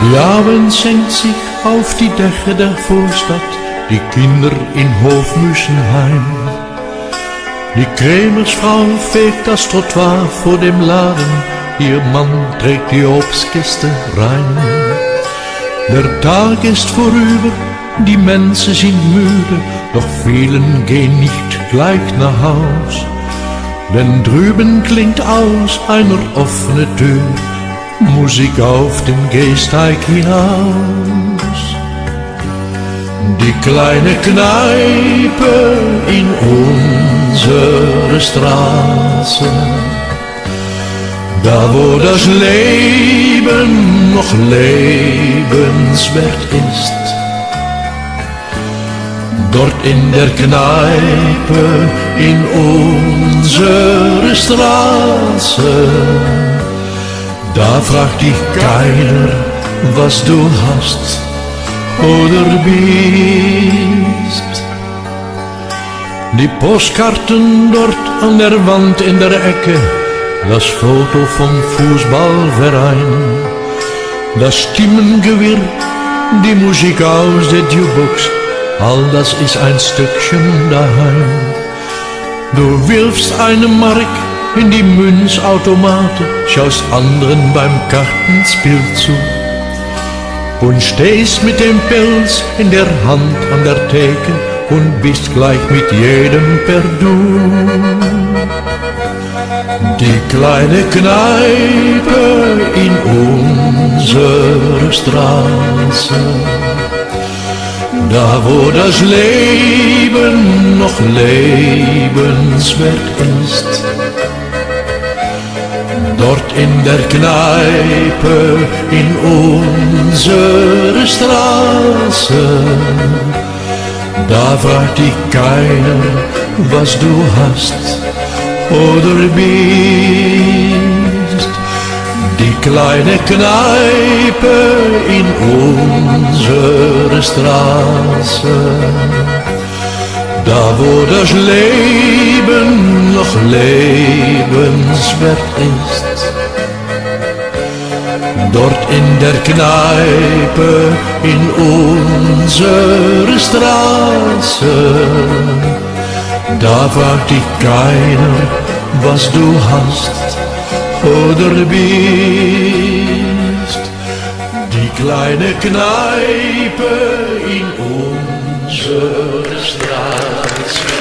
Die Abend senkt sich auf die Dächer der Vorstadt, die Kinder in Hofmüschenheim. Die Krämersfrau fegt das Trottoir vor dem Laden, ihr Mann trägt die Obstkiste rein. Der Tag ist vorüber, die Menschen sind müde, doch vielen gehen nicht gleich nach Haus. Denn drüben klingt aus einer offene Tür Musik auf dem Gehsteig hinaus. Die kleine Kneipe in unserer Straße, da wo das Leben noch lebenswert ist. Dort in der Kneipe in unserer Straße, da fragt dich keiner, was du hast oder bist. Die Postkarten dort an der Wand in der Ecke, das Foto vom Fußballverein, das Stimmengewirr, die Musik aus der Jukebox, all das ist ein Stückchen daheim. Du wirfst eine Mark in die Münzautomate, schaust anderen beim Kartenspiel zu und stehst mit dem Pelz in der Hand an der Theke und bist gleich mit jedem per Du. Die kleine Kneipe in unserer Straße, da wo das Leben noch lebenswert ist. Dort in der Kneipe in unserer Straße, da fragt dich keiner, was du hast oder bist. Die kleine Kneipe in unserer Straße, da wo das Leben lebenswert ist. Dort in der Kneipe in unserer Straße, da fragt dich keiner, was du hast oder bist. Die kleine Kneipe in unserer Straße.